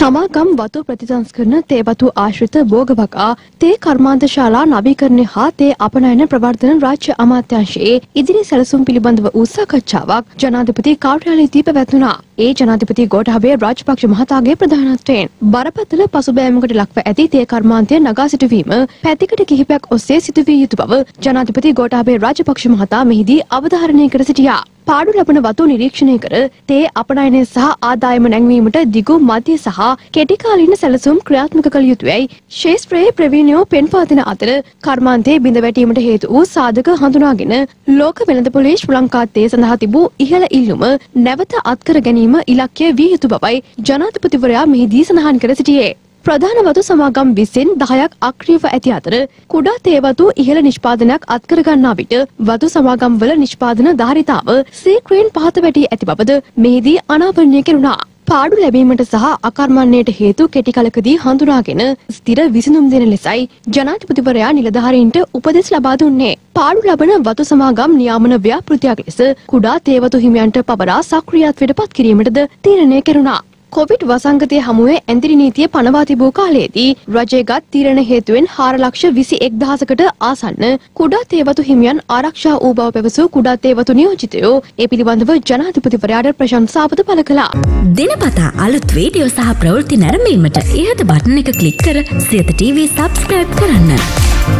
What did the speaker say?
සමාගම් වතු ප්‍රතිසංස්කරණ තේවතු ආශ්‍රිත භෝගවකා තේ කර්මාන්ත ශාලා නවීකරණය හා තේ අපනයන ප්‍රවර්ධන රාජ්‍ය අමාත්‍යංශයේ ඉදිරි සැලසුම් පිළිබඳව වූ සාකච්ඡාවක් ජනාධිපති කාර්යාලයේදී පැවැත්වුණා. ඒ ජනාධිපති ගෝඨාභය රාජපක්ෂ මහතාගේ ප්‍රධානත්වයෙන් බරපතල පසුබෑමකට ලක්ව ඇති තේ කර්මාන්තය නගා සිටුවීම පැතිකඩ කිහිපයක් ඔස්සේ සිදුවිය යුතු බව ජනාධිපති ගෝඨාභය රාජපක්ෂ මහතා මෙහිදී අවධාරණය කර සිටියා. පාඩු ලබන වතු නිරීක්ෂණය කර තේ අපනයනය සහ ආදායම නැංවීමට දිගු මධ්‍ය සහ කෙටිකාලීන සැලසුම් ක්‍රියාත්මක කළ යුතුයයි ශේෂ්ත්‍රයේ ප්‍රවීණයෝ පෙන්වා දෙන අතර කර්මාන්තයේ බිඳ වැටීමට හේතු වූ සාධක හඳුනාගෙන ලෝක වෙළඳපොලේ ශ්‍රී ලංකාත්තේ සඳහා තිබූ ඉහළ ඉල්ලුම නැවත අත්කර ගැනීම ඉලක්කය විය යුතු බවයි ජනාධිපතිවරයා මෙහිදී සඳහන් කර සිටියේ. ප්‍රධාන වතු සමාගම් විසින් දහයක් අක්‍රියව ඇති අතර කුඩා තේවතු ඉහළ නිෂ්පාදනයක් අත්කරගන්නා විට වතු සමාගම්වල නිෂ්පාදන ධාරිතාව සීක්‍රයෙන් පහත වැටී ඇති බවද මෙහිදී අනාවරණය කෙරුණා. පාඩු ලැබීමට සහ අකර්මණයට හේතු කෙටි කලකදී හඳුනාගෙන ස්ථිර විසඳුම් දෙන ලෙසයි ජනාධිපතිවරයා නිලධාරීන්ට උපදෙස් ලබා දුන්නේ. පාඩු ලබන වතු සමාගම් නියාමන ව්‍යාපෘතියක් ලෙස කුඩා තේවතු හිමියන්ට පවරා සක්‍රියත්වයට පත් කිරීමටද තීරණය කෙරුණා. කොවිඩ් වසංගතය හමුවේ ඇඳිරි නීතිය පනවා තිබූ කාලයේදී රජයගත් තීරණ හේතුවෙන් හාරලක්ෂ විසි එක්දහසකට ආසන්න කුඩා තේවතු හිමියන් ආරක්ෂා වූ බව පැවසූ කුඩා තේවතු නියෝජිතයෝ ඒ පිළිබඳව ජනාධිපතිවරයාට ප්‍රශංසාපද පළ කළා. දිනපතා අලුත් වීඩියෝ සහ ප්‍රවෘත්ති නැරඹීමට ඉහත බටන එක ක්ලික් කර සියත TV සබස්ක්‍රයිබ් කරන්න.